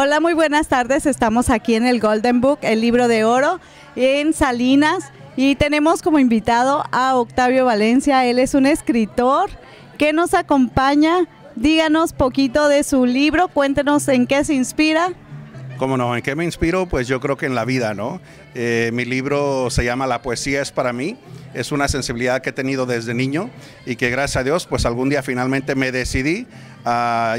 Hola, muy buenas tardes. Estamos aquí en el Golden Book, el libro de oro, en Salinas. Y tenemos como invitado a Octavio Valencia. Él es un escritor que nos acompaña. Díganos poquito de su libro, cuéntenos en qué se inspira. ¿Cómo no? ¿En qué me inspiro? Pues yo creo que en la vida, ¿no? Eh, mi libro se llama La poesía es para mí. Es una sensibilidad que he tenido desde niño y que gracias a Dios, pues algún día finalmente me decidí a,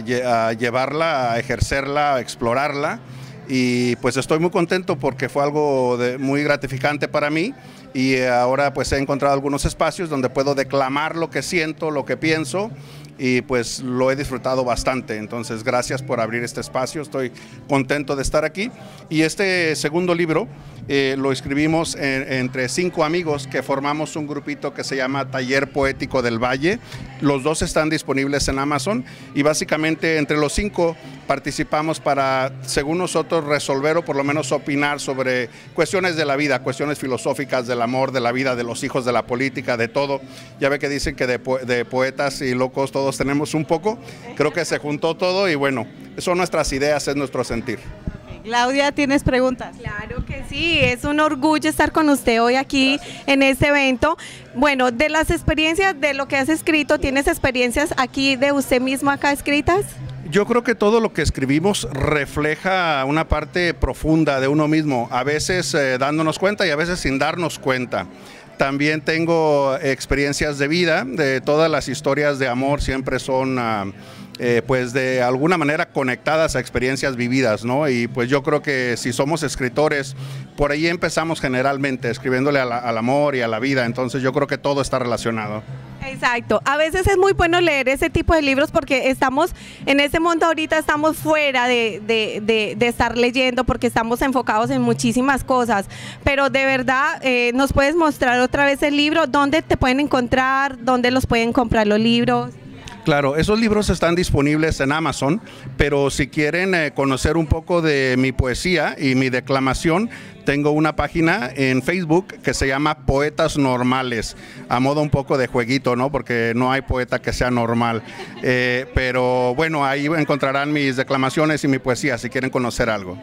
llevarla, a ejercerla, a explorarla. Y pues estoy muy contento porque fue algo muy gratificante para mí y ahora pues he encontrado algunos espacios donde puedo declamar lo que siento, lo que pienso y pues lo he disfrutado bastante. Entonces, gracias por abrir este espacio, estoy contento de estar aquí. Y este segundo libro eh, lo escribimos entre cinco amigos que formamos un grupito que se llama Taller Poético del Valle. Los dos están disponibles en Amazon y básicamente entre los cinco participamos para, según nosotros, resolver o por lo menos opinar sobre cuestiones de la vida, cuestiones filosóficas del amor, de la vida, de los hijos, de la política, de todo. Ya ve que dicen que de, de poetas y locos todos tenemos un poco. Creo que se juntó todo y bueno, son nuestras ideas, es nuestro sentir. Claudia, ¿tienes preguntas? Claro que sí, es un orgullo estar con usted hoy aquí en este evento. Bueno, de las experiencias, de lo que has escrito, ¿tienes experiencias aquí de usted mismo acá escritas? Yo creo que todo lo que escribimos refleja una parte profunda de uno mismo, a veces eh, dándonos cuenta y a veces sin darnos cuenta. También tengo experiencias de vida, de todas las historias de amor siempre son... Ah, eh, pues de alguna manera conectadas a experiencias vividas, ¿no? Y pues yo creo que si somos escritores, por ahí empezamos generalmente, escribiéndole al amor y a la vida, entonces yo creo que todo está relacionado. Exacto. A veces es muy bueno leer ese tipo de libros porque estamos en ese mundo ahorita, estamos fuera de, de, estar leyendo porque estamos enfocados en muchísimas cosas. Pero de verdad, eh, ¿nos puedes mostrar otra vez el libro? ¿Dónde te pueden encontrar? ¿Dónde los pueden comprar los libros? Claro, esos libros están disponibles en Amazon, pero si quieren eh, conocer un poco de mi poesía y mi declamación, tengo una página en Facebook que se llama Poetas Normales, a modo un poco de jueguito, ¿no? Porque no hay poeta que sea normal. Eh, pero bueno, ahí encontrarán mis declamaciones y mi poesía si quieren conocer algo.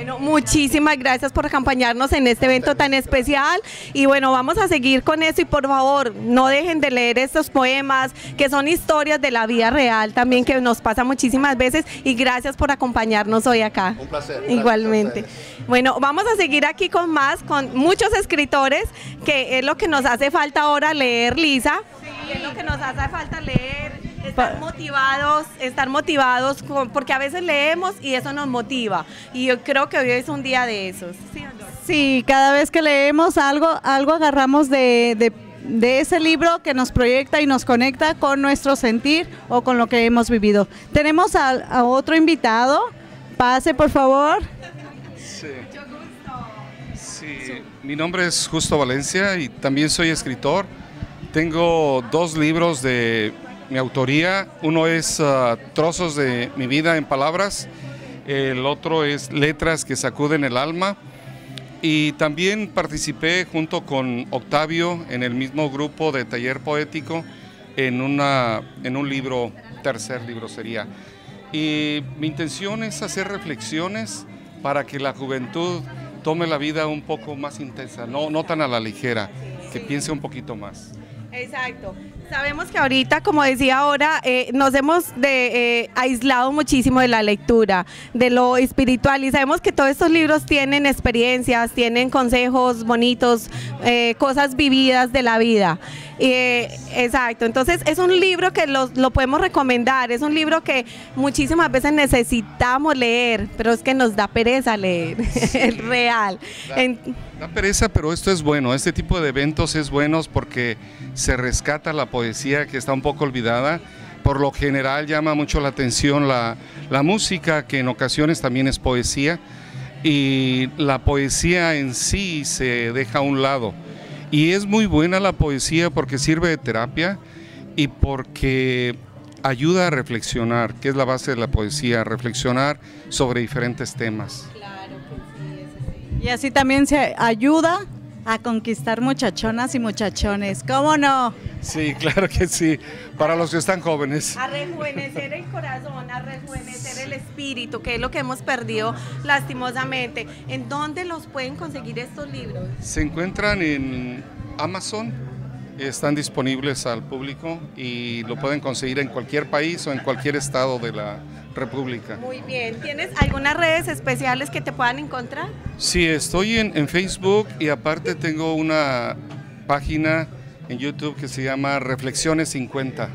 Bueno, muchísimas gracias por acompañarnos en este evento tan especial y bueno, vamos a seguir con eso y por favor no dejen de leer estos poemas que son historias de la vida real también que nos pasa muchísimas veces y gracias por acompañarnos hoy acá. Un placer. Igualmente. Bueno, vamos a seguir aquí con más, con muchos escritores que es lo que nos hace falta ahora leer, Lisa. Sí. Es lo que nos hace falta leer estar motivados, estar motivados, porque a veces leemos y eso nos motiva. Y yo creo que hoy es un día de esos. ¿Sí, cada vez que leemos algo, algo agarramos de, ese libro que nos proyecta y nos conecta con nuestro sentir o con lo que hemos vivido. Tenemos a, otro invitado. Pase, por favor. Sí. Sí, mi nombre es Justo Valencia y también soy escritor. Tengo dos libros de mi autoría. Uno es ah, Trozos de mi vida en palabras, el otro es Letras que sacuden el alma. Y también participé junto con Octavio en el mismo grupo de taller poético en, una, en un libro, tercer libro sería. Y mi intención es hacer reflexiones para que la juventud tome la vida un poco más intensa, no, no tan a la ligera, que piense un poquito más. Exacto. Sabemos que ahorita, como decía ahora, eh, nos hemos de, eh, aislado muchísimo de la lectura, de lo espiritual y sabemos que todos estos libros tienen experiencias, tienen consejos bonitos, eh, cosas vividas de la vida. Exacto, entonces es un libro que lo, podemos recomendar, es un libro que muchísimas veces necesitamos leer, pero es que nos da pereza leer, es real. Da, pereza, pero esto es bueno, este tipo de eventos es bueno porque se rescata la poesía que está un poco olvidada. Por lo general llama mucho la atención la, música, que en ocasiones también es poesía, y la poesía en sí se deja a un lado. Y es muy buena la poesía porque sirve de terapia y porque ayuda a reflexionar, que es la base de la poesía, reflexionar sobre diferentes temas. Y así también se ayuda a conquistar muchachonas y muchachones. ¿Cómo no? Sí, claro que sí, para los que están jóvenes. A rejuvenecer el corazón, a rejuvenecer el espíritu, que es lo que hemos perdido lastimosamente. ¿En dónde los pueden conseguir estos libros? Se encuentran en Amazon, están disponibles al público y lo pueden conseguir en cualquier país o en cualquier estado de la República. Muy bien. ¿Tienes algunas redes especiales que te puedan encontrar? Sí, estoy en, en Facebook y aparte tengo una página en YouTube que se llama Reflexiones 50.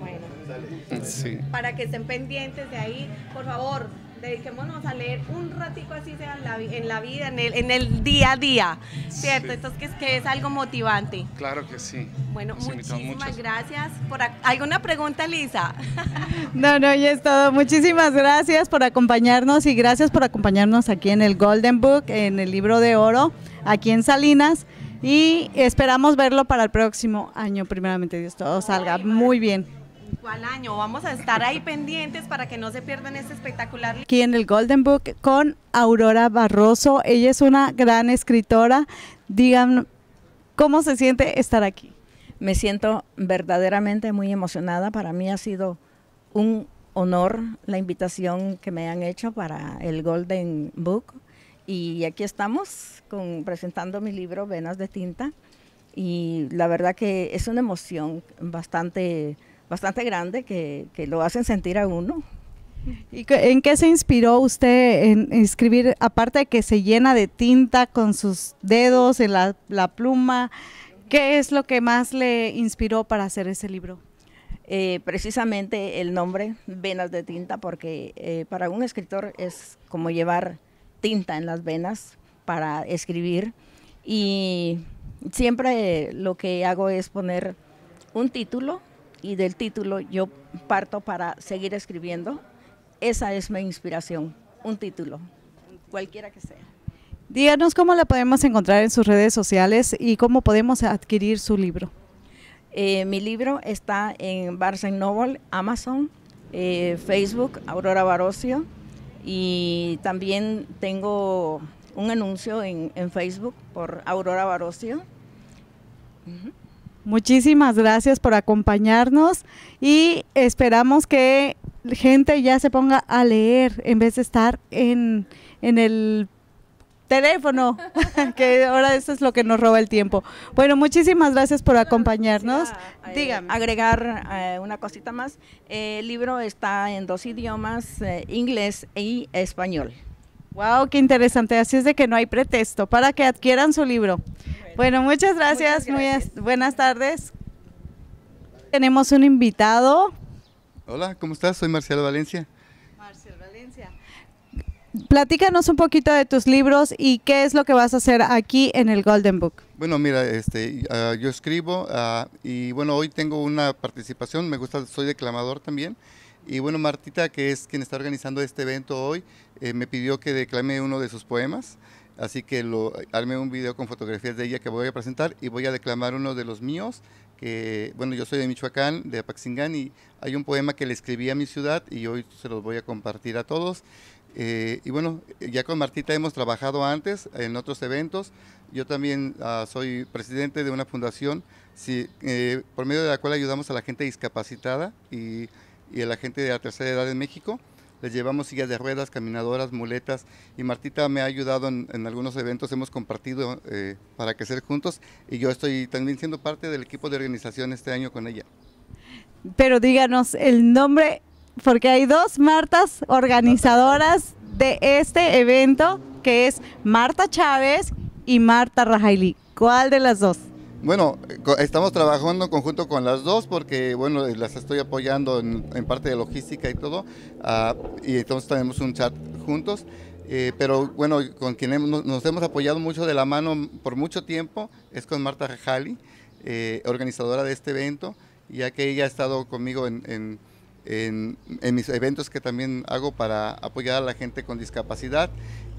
Bueno, Sí. para que estén pendientes de ahí, por favor, dediquémonos a leer un ratico así sea en la, en la vida, en el, en el día a día, ¿cierto? Sí. Entonces, que es, que es algo motivante. Claro que sí. Bueno, invitamos muchísimas gracias. Por ¿Alguna pregunta, Lisa? No, no, ya es todo. Muchísimas gracias por acompañarnos y gracias por acompañarnos aquí en el Golden Book, en el libro de oro, aquí en Salinas. Y esperamos verlo para el próximo año, primeramente Dios, todo salga muy bien. ¿Cuál año? Vamos a estar ahí pendientes para que no se pierdan este espectacular Aquí en el Golden Book con Aurora Barroso. Ella es una gran escritora. Digan, ¿cómo se siente estar aquí? Me siento verdaderamente muy emocionada. Para mí ha sido un honor la invitación que me han hecho para el Golden Book. Y aquí estamos con, presentando mi libro Venas de Tinta. Y la verdad que es una emoción bastante, bastante grande que, que lo hacen sentir a uno. ¿Y en qué se inspiró usted en escribir, aparte de que se llena de tinta con sus dedos, en la, la pluma? ¿Qué es lo que más le inspiró para hacer ese libro? Eh, precisamente el nombre Venas de Tinta, porque eh, para un escritor es como llevar tinta en las venas para escribir. Y siempre lo que hago es poner un título y del título yo parto para seguir escribiendo. Esa es mi inspiración, un título, cualquiera que sea. Díganos cómo la podemos encontrar en sus redes sociales y cómo podemos adquirir su libro. Eh, mi libro está en Barnes Noble, Amazon, eh, Facebook, Aurora Barocio, y también tengo un anuncio en, en Facebook por Aurora Barocio. Muchísimas gracias por acompañarnos y esperamos que gente ya se ponga a leer en vez de estar en, en el teléfono, que ahora eso es lo que nos roba el tiempo. Bueno, muchísimas gracias por acompañarnos. Eh, Dígame. Agregar eh, una cosita más. Eh, el libro está en dos idiomas, eh, inglés y español. Wow, qué interesante. Así es de que no hay pretexto para que adquieran su libro. Bueno, muchas gracias. Muchas Muy gracias. as- buenas tardes. Tenemos un invitado. Hola, ¿cómo estás? Soy Marcial Valencia. Marcel Valencia. Platícanos un poquito de tus libros y qué es lo que vas a hacer aquí en el Golden Book. Bueno, mira, este, ah, yo escribo ah, y bueno, hoy tengo una participación, me gusta, soy declamador también. Y bueno, Martita, que es quien está organizando este evento hoy, eh, me pidió que declame uno de sus poemas. Así que lo armé un video con fotografías de ella que voy a presentar y voy a declamar uno de los míos. Que, bueno, yo soy de Michoacán, de Apaxingán, y hay un poema que le escribí a mi ciudad y hoy se los voy a compartir a todos. Eh, y bueno, ya con Martita hemos trabajado antes en otros eventos. Yo también ah, soy presidente de una fundación eh, por medio de la cual ayudamos a la gente discapacitada y, y a la gente de la tercera edad en México. Les llevamos sillas de ruedas, caminadoras, muletas y Martita me ha ayudado en, algunos eventos, hemos compartido eh, para crecer juntos y yo estoy también siendo parte del equipo de organización este año con ella. Pero díganos el nombre, porque hay dos Martas organizadoras de este evento, que es Marta Chávez y Marta Rajaili. ¿Cuál de las dos? Bueno, estamos trabajando en conjunto con las dos porque, bueno, eh, las estoy apoyando en, parte de logística y todo, ah, y entonces tenemos un chat juntos, eh, pero bueno, con quien nos, hemos apoyado mucho de la mano por mucho tiempo es con Marta Rajali, eh, organizadora de este evento, ya que ella ha estado conmigo en mis eventos que también hago para apoyar a la gente con discapacidad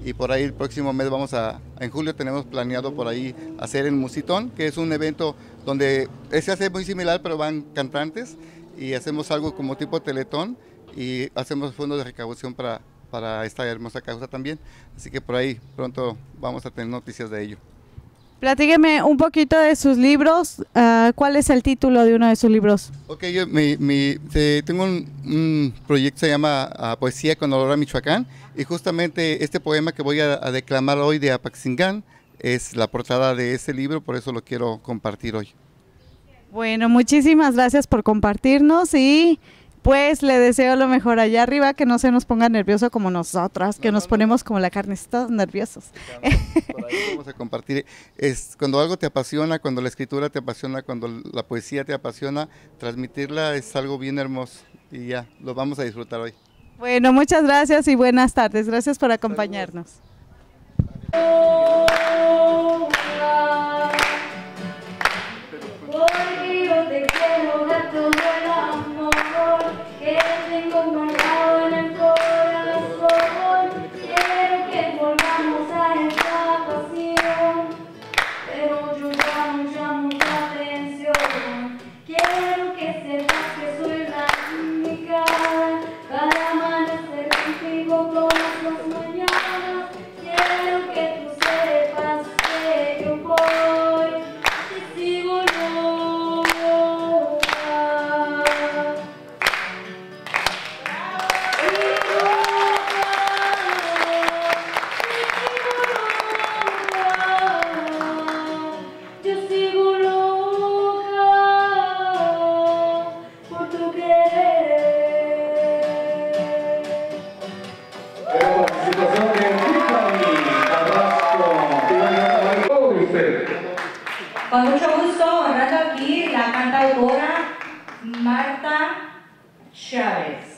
y por ahí el próximo mes vamos a, en julio tenemos planeado por ahí hacer el Musitón, que es un evento donde se hace muy similar pero van cantantes y hacemos algo como tipo teletón y hacemos fondos de recaudación para, para esta hermosa causa también, así que por ahí pronto vamos a tener noticias de ello. Platíqueme un poquito de sus libros. ah, ¿Cuál es el título de uno de sus libros? Ok, yo mi- mi- te- tengo un, un proyecto que se llama ah, Poesía con olor a Michoacán y justamente este poema que voy a, a declamar hoy de Apaxingán es la portada de ese libro, por eso lo quiero compartir hoy. Bueno, muchísimas gracias por compartirnos y pues le deseo lo mejor allá arriba, que no se nos ponga nervioso como nosotras, que No, nos no, no. ponemos como la carne, todos nerviosos. Por ahí vamos a compartir. Es cuando algo te apasiona, cuando la escritura te apasiona, cuando la poesía te apasiona, transmitirla es algo bien hermoso y ya, lo vamos a disfrutar hoy. Bueno, muchas gracias y buenas tardes. Gracias por acompañarnos. Cantautora Marta Chávez.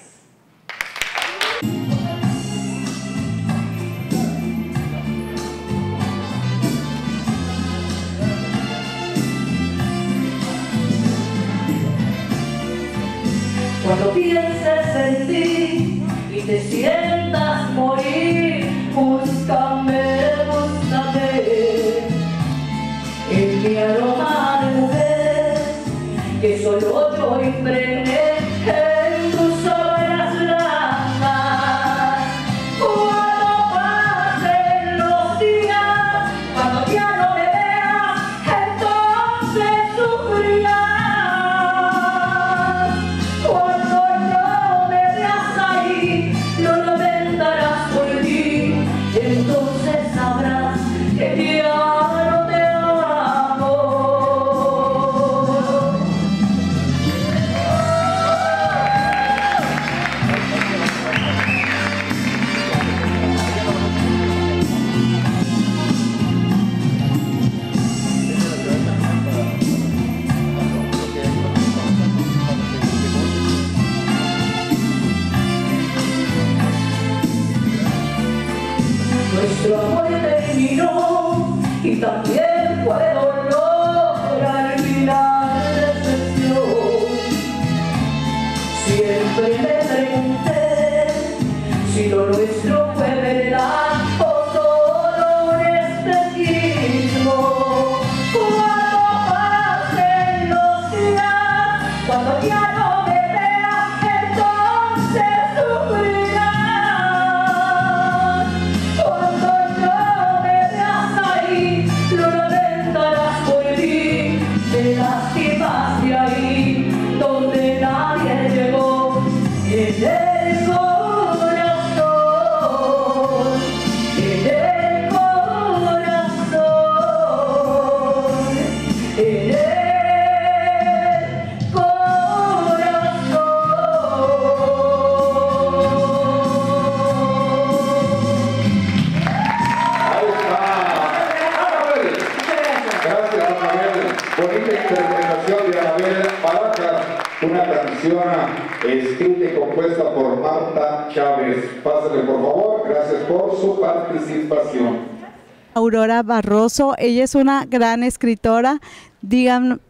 Barroso, ella es una gran escritora. Digan,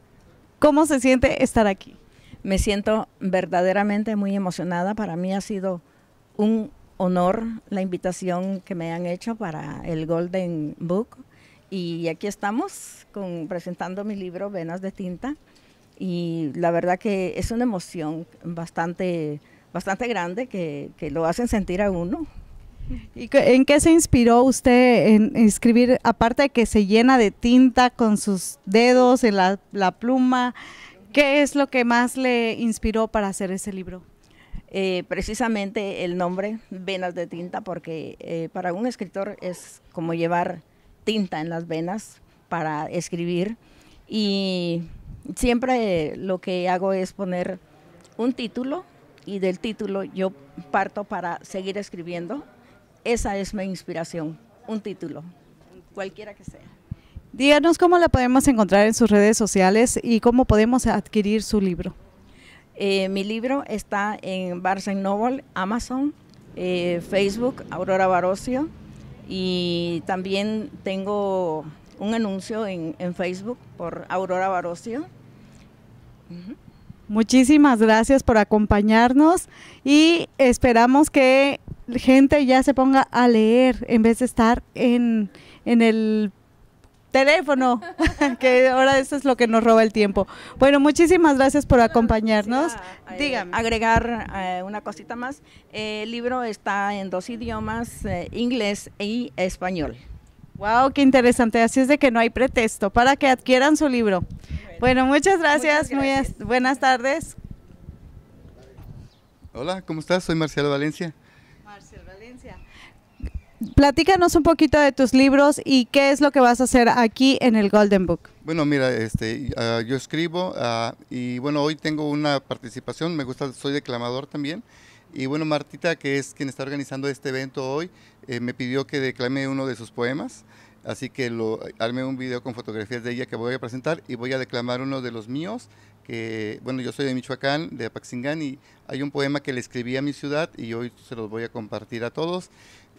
¿cómo se siente estar aquí? Me siento verdaderamente muy emocionada. Para mí ha sido un honor la invitación que me han hecho para el Golden Book. Y aquí estamos presentando mi libro Venas de Tinta. Y la verdad que es una emoción bastante, bastante grande que lo hacen sentir a uno. ¿Y en qué se inspiró usted en escribir, aparte de que se llena de tinta con sus dedos, en la, la pluma? ¿Qué es lo que más le inspiró para hacer ese libro? Eh, precisamente el nombre, Venas de Tinta, porque eh, para un escritor es como llevar tinta en las venas para escribir. Y siempre lo que hago es poner un título y del título yo parto para seguir escribiendo. Esa es mi inspiración, un título, cualquiera que sea. Díganos cómo la podemos encontrar en sus redes sociales y cómo podemos adquirir su libro. Eh, mi libro está en Barnes Noble, Amazon, eh, Facebook, Aurora Barocio, y también tengo un anuncio en, en Facebook por Aurora Barocio. Muchísimas gracias por acompañarnos y esperamos que gente ya se ponga a leer en vez de estar en, en el teléfono, que ahora eso es lo que nos roba el tiempo. Bueno, muchísimas gracias por acompañarnos. Eh, Dígame. Agregar eh, una cosita más. Eh, el libro está en dos idiomas, eh, inglés y español. Wow, qué interesante. Así es de que no hay pretexto para que adquieran su libro. Bueno, muchas gracias. Muchas Muy gracias. buenas tardes. Hola, ¿cómo estás? Soy Marcial Valencia. Marcel Valencia. Platícanos un poquito de tus libros y qué es lo que vas a hacer aquí en el Golden Book. Bueno, mira, este, ah, yo escribo ah, y bueno, hoy tengo una participación, me gusta, soy declamador también. Y bueno, Martita, que es quien está organizando este evento hoy, eh, me pidió que declame uno de sus poemas, así que lo armé un video con fotografías de ella que voy a presentar y voy a declamar uno de los míos, que bueno, yo soy de Michoacán, de Apaxingán, y hay un poema que le escribí a mi ciudad y hoy se los voy a compartir a todos.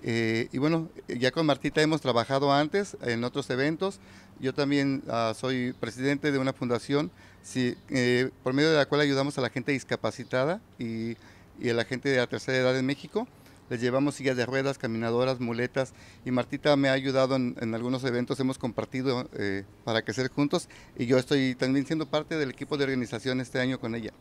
Eh, y bueno, ya con Martita hemos trabajado antes en otros eventos. Yo también ah, soy presidente de una fundación eh, por medio de la cual ayudamos a la gente discapacitada y, y a la gente de la tercera edad en México. Les llevamos sillas de ruedas, caminadoras, muletas y Martita me ha ayudado en, algunos eventos, hemos compartido eh, para crecer juntos y yo estoy también siendo parte del equipo de organización este año con ella.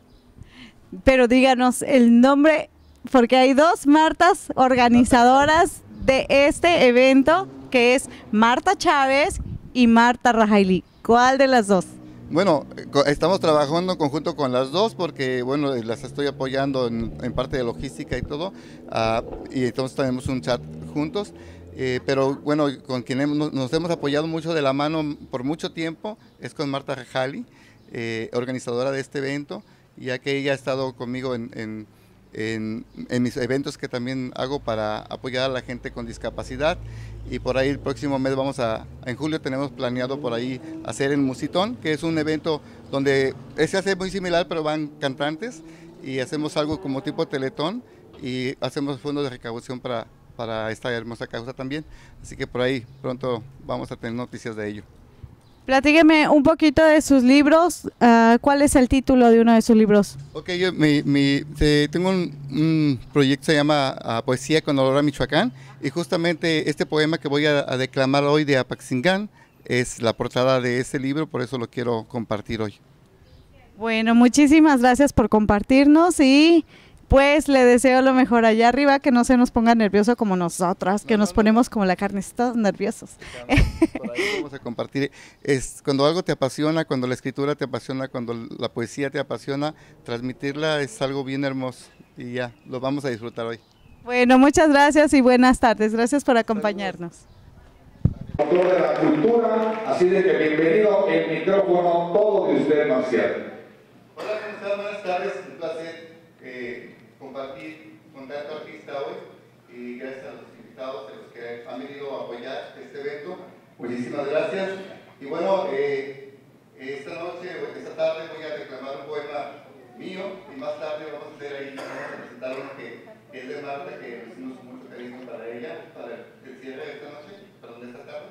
Pero díganos el nombre, porque hay dos Martas organizadoras de este evento, que es Marta Chávez y Marta Rajaili. ¿Cuál de las dos? Bueno, estamos trabajando en conjunto con las dos porque, bueno, eh, las estoy apoyando en, en parte de logística y todo, ah, y entonces tenemos un chat juntos, eh, pero bueno, con quien nos hemos apoyado mucho de la mano por mucho tiempo es con Marta Rajali, eh, organizadora de este evento, ya que ella ha estado conmigo en, en- en- en mis eventos que también hago para apoyar a la gente con discapacidad y por ahí el próximo mes vamos a, en julio tenemos planeado por ahí hacer el Musitón, que es un evento donde se hace muy similar, pero van cantantes y hacemos algo como tipo teletón y hacemos fondos de recaudación para, para esta hermosa causa también. Así que por ahí pronto vamos a tener noticias de ello. Platíqueme un poquito de sus libros. ah, ¿Cuál es el título de uno de sus libros? Ok, yo mi, mi- te- tengo un, un proyecto que se llama ah, Poesía con olor a Michoacán y justamente este poema que voy a, a declamar hoy de Apaxingán es la portada de ese libro, por eso lo quiero compartir hoy. Bueno, muchísimas gracias por compartirnos y pues le deseo lo mejor allá arriba, que no se nos ponga nervioso como nosotras, que nos ponemos como la carne, todos nerviosos. Por ahí vamos a compartir. Es cuando algo te apasiona, cuando la escritura te apasiona, cuando la poesía te apasiona, transmitirla es algo bien hermoso y ya lo vamos a disfrutar hoy. Bueno, muchas gracias y buenas tardes. Gracias por acompañarnos. De la cultura, así de que bienvenido el micrófono todo de usted, Marcial. Hola, ¿cómo están? Buenas tardes. Un placer eh, compartir con tanto artista hoy y gracias a los invitados, a los que han venido a apoyar este evento. Muchísimas gracias. Y bueno, eh, esta noche esta tarde voy a declamar un poema mío y más tarde vamos a hacer ahí, vamos a presentar uno que, es de Marta, que pusimos mucho cariño para ella, para el cierre de esta noche, perdón, de esta tarde.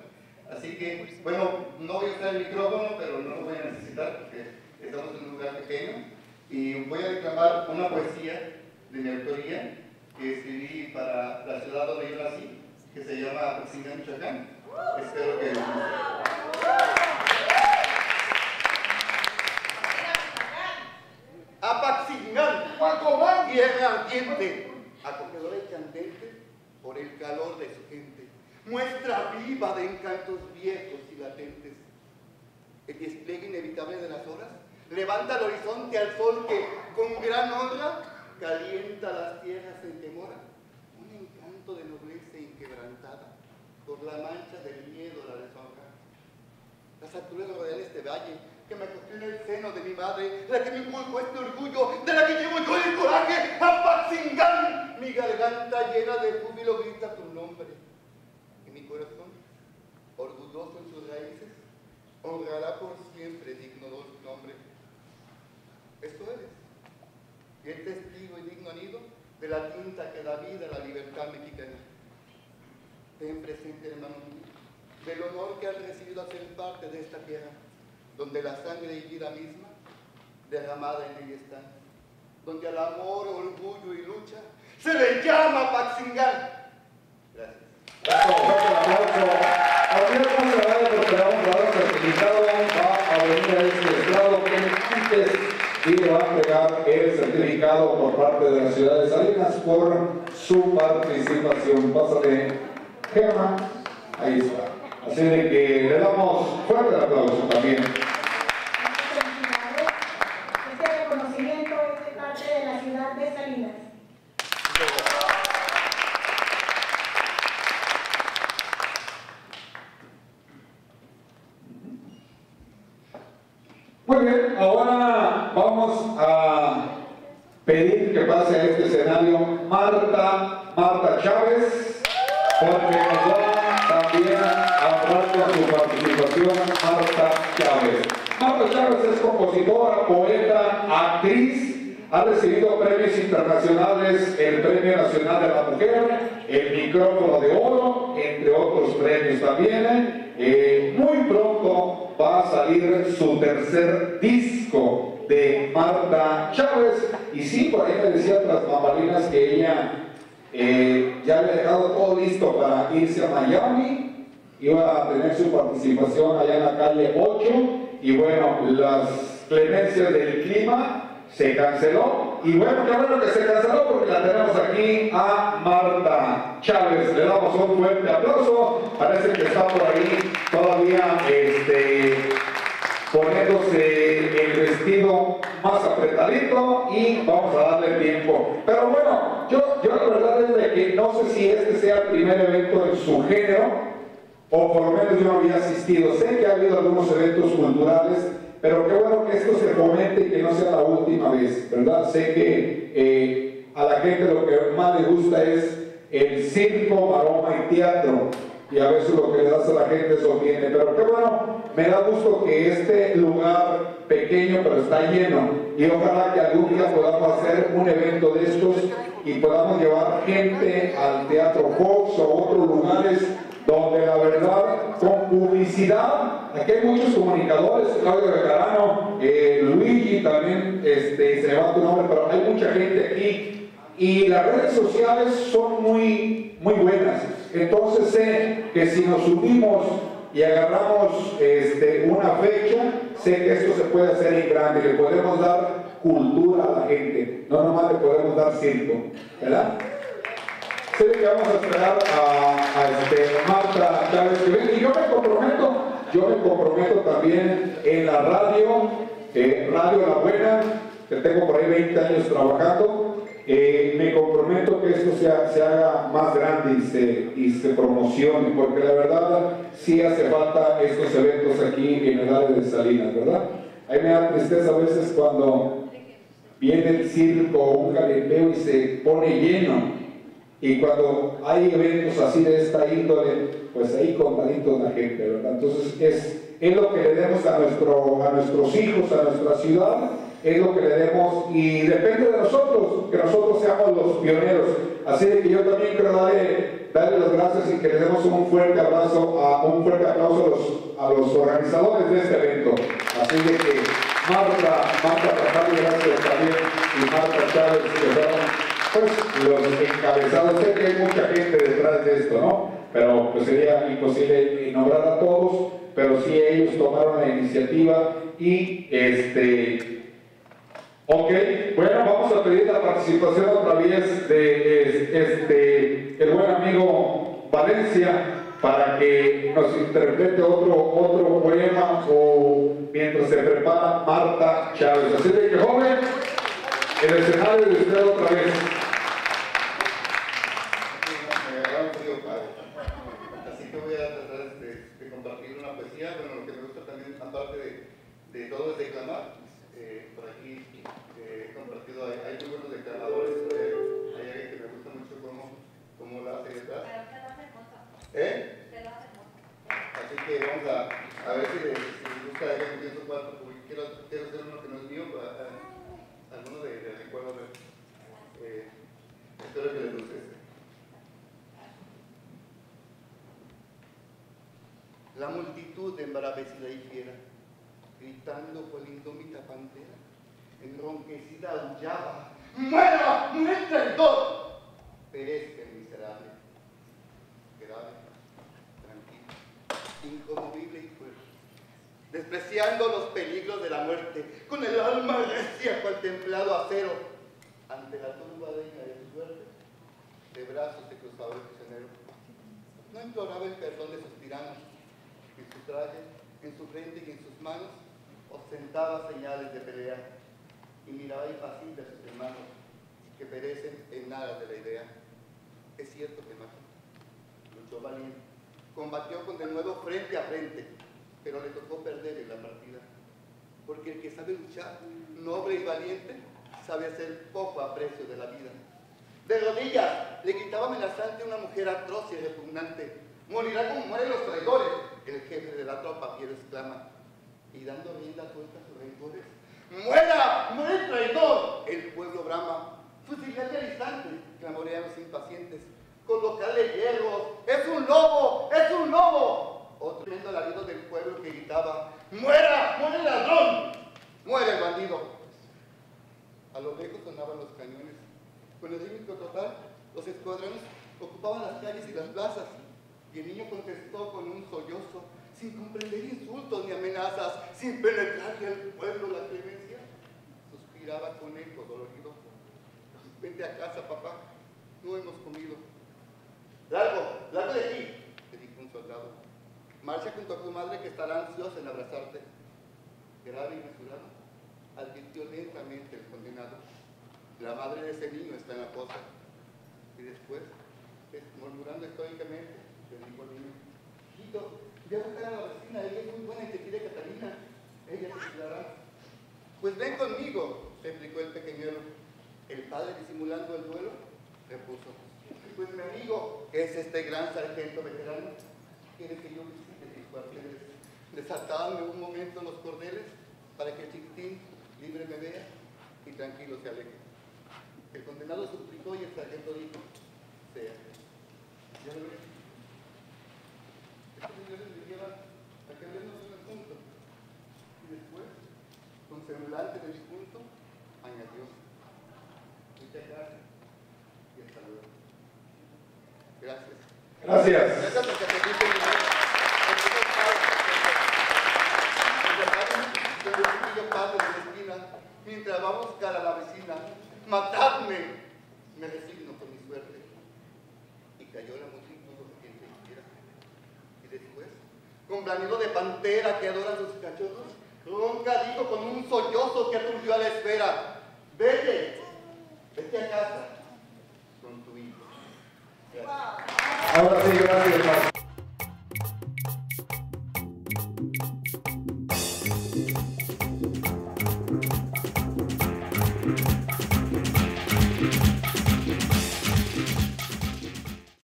Así que, bueno, no voy a usar el micrófono, pero no lo voy a necesitar porque estamos en un lugar pequeño. Y voy a declamar una poesía de mi autoría que escribí para la ciudad donde yo nací, que se llama Apaxingán, Michoacán. Espero que les. Apaxingán, Guacomán, tierra ardiente, acogedora y candente, por el calor de su gente, muestra viva de encantos viejos y latentes. El despliegue inevitable de las horas levanta al horizonte al sol que, con gran honra, calienta las tierras en temor. Un encanto de nobleza inquebrantada por la mancha del miedo la deshonra. Las alturas rodean este valle que me en el seno de mi madre, la que me inculcó este orgullo, de la que llevo yo el coraje a Paxingán. Mi garganta llena de júbilo grita tu nombre. Y mi corazón, orgulloso en sus raíces, honrará por siempre digno de tu nombre. Esto eres. Y el testigo y digno nido de la tinta que da vida a la libertad mexicana. Ten presente, hermano mío, del honor que has recibido a ser parte de esta tierra, donde la sangre y vida misma derramada en ella está, donde al amor, orgullo y lucha se le llama Paxingán. Gracias. Eso, fuerte el aplauso. Ahora vamos a dar porque vamos a dar certificado, va a venir a este estrado que antes y le va a entregar el certificado por parte de la ciudad de Salinas por su participación. Pásale, Gemma, ahí está. Así de que le damos fuerte aplauso también. Este reconocimiento es de parte de la ciudad de Salinas. Muy bien, ahora vamos a pedir que pase a este escenario Marta, Marta Chávez, porque nos va también a hablar con su participación Marta Chávez. Marta Chávez es compositora, poeta, actriz, ha recibido premios internacionales, el Premio Nacional de la Mujer, el Micrófono de Oro, entre otros premios también. Eh, muy pronto va a salir su tercer disco de Marta Chávez. Y sí, por ahí me decían las mamalinas que ella eh, ya había dejado todo listo para irse a Miami. Iba a tener su participación allá en la calle 8. Y bueno, las clemencias del clima se canceló. Y bueno, qué bueno que se canceló porque la tenemos aquí a Marta Chávez. Le damos un fuerte aplauso. Parece que está por ahí todavía este, poniéndose el vestido más apretadito y vamos a darle tiempo. Pero bueno, yo, yo la verdad es de que no sé si este sea el primer evento en su género o por lo menos yo no había asistido. Sé que ha habido algunos eventos culturales pero qué bueno que esto se fomente y que no sea la última vez, ¿verdad? Sé que eh, a la gente lo que más le gusta es el circo, maroma y teatro. Y a veces lo que le das a la gente eso viene. Pero qué bueno, me da gusto que este lugar pequeño pero está lleno. Y ojalá que algún día podamos hacer un evento de estos y podamos llevar gente al Teatro Fox o otros lugares donde la verdad, con publicidad, aquí hay muchos comunicadores, Claudio Bejarano, eh, Luigi también, este, se me va tu nombre, pero hay mucha gente aquí y las redes sociales son muy, muy buenas. Entonces sé que si nos unimos y agarramos este, una fecha, sé que esto se puede hacer en grande, le podemos dar cultura a la gente, no nomás le podemos dar circo, ¿verdad? Sé que vamos a esperar a Chávez que venga. Y yo me comprometo, yo me comprometo también en la radio, eh, Radio La Buena, que tengo por ahí 20 años trabajando. eh, me comprometo que esto se haga más grande y se, y se promocione, porque la verdad sí hace falta estos eventos aquí en el área de Salinas, ¿verdad? A mí me da tristeza a veces cuando viene el circo o un jaripeo y se pone lleno. Y cuando hay eventos así de esta índole, pues ahí contadito la gente, ¿verdad? Entonces es, es lo que le demos a, nuestro, a nuestros hijos, a nuestra ciudad, es lo que le demos y depende de nosotros, que nosotros seamos los pioneros. Así de que yo también quiero darle, darle las gracias y que le demos un fuerte abrazo, a, un fuerte aplauso a los, a los organizadores de este evento. Así de que Marta, Marta Casal, gracias también, y Marta Chávez, los encabezados, sé que hay mucha gente detrás de esto, ¿no? Pero pues sería imposible nombrar a todos, pero sí ellos tomaron la iniciativa y este Ok, bueno, vamos a pedir la participación otra vez de es- este, el buen amigo Valencia para que nos interprete otro, otro poema o mientras se prepara Marta Chávez. Así de que joven, el escenario de usted otra vez. Me agarraron frío, padre. Así que voy a tratar este, una poesía. Bueno, lo que me gusta también, aparte de, de todo, es declamar. Eh, por aquí eh, he compartido, hay, hay muy buenos declamadores. eh, hay alguien que me gusta mucho cómo, cómo lo hace detrás. ¿Eh? Así que vamos a, a ver si les, si les gusta alguien que pienso cuatro, porque quiero, quiero hacer uno que no es mío, para, a- alguno de, de recuerdo. Eh, espero que les guste La multitud embravecida y fiera, gritando por la indómita pantera, enronquecida aullaba, ¡Muera! ¡Muera traidor! Perezca el miserable. Grave, tranquilo, inconmovible y fuerte, despreciando los peligros de la muerte, con el alma recia cual templado acero, ante la tumba digna de su suerte, de brazos se cruzaba el prisionero. No imploraba el perdón de sus tiranos, en su traje, en su frente y en sus manos, ostentaba señales de pelea y miraba impacible a sus hermanos que perecen en nada de la idea. Es cierto que mató, luchó valiente, combatió con de nuevo frente a frente, pero le tocó perder en la partida. Porque el que sabe luchar, noble y valiente, sabe hacer poco aprecio de la vida. De rodillas le gritaba amenazante una mujer atroz y repugnante. Morirá como mueren los traidores. El jefe de la tropa fiero exclama. Y dando rienda suelta a sus rencores. ¡Muera! ¡Muere el traidor! El pueblo brama. Fusilarle al instante, clamorean los impacientes. Colocarle hierros. ¡Es un lobo! ¡Es un lobo! Otro tremendo alarido del pueblo que gritaba. ¡Muera! ¡Muere el ladrón! ¡Muere el bandido! A lo lejos sonaban los cañones. Con el rítmico total, los escuadrones ocupaban las calles y las plazas. Y el niño contestó con un sollozo, sin comprender insultos ni amenazas, sin penetrarle al pueblo la clemencia. Suspiraba con eco dolorido. Vente a casa, papá, no hemos comido. Largo, largo de aquí, le dijo un soldado. Marcha junto a tu madre que estará ansiosa en abrazarte. Grave y mesurado, advirtió lentamente el condenado. La madre de ese niño está en la fosa. Y después, murmurando estoicamente, le dijo al niño, Hijito, ve a buscar a la vecina, ella es muy buena y te quiere Catalina. Ella te cuidará. Pues ven conmigo, replicó el pequeñuelo. El padre, disimulando el duelo, repuso, pues mi amigo, es este gran sargento veterano, quiere que yo visite sus cuarteles. Desatándome un momento los cordeles para que el chiquitín libre me vea y tranquilo se aleje. El condenado suplicó y el sargento dijo, sea. Me llevan a que hablemos. Y después, con semblante de difunto, añadió, a casa y hasta luego. Gracias. Gracias. Gracias porque atendiste mi padre de la esquina, mientras va a buscar a la vecina, matadme, me resigno con mi suerte. Y cayó la multitud quien se hiciera. Y después, con bramido de que adora sus cachorros, ronca dijo con un sollozo que aturdió a la esfera, vete, vete